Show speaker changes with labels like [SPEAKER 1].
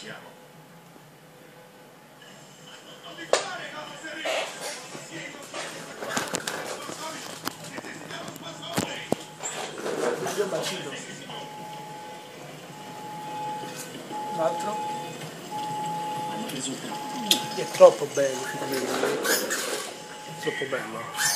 [SPEAKER 1] siamo. Io bacino. Un altro. È troppo bello, è troppo bello.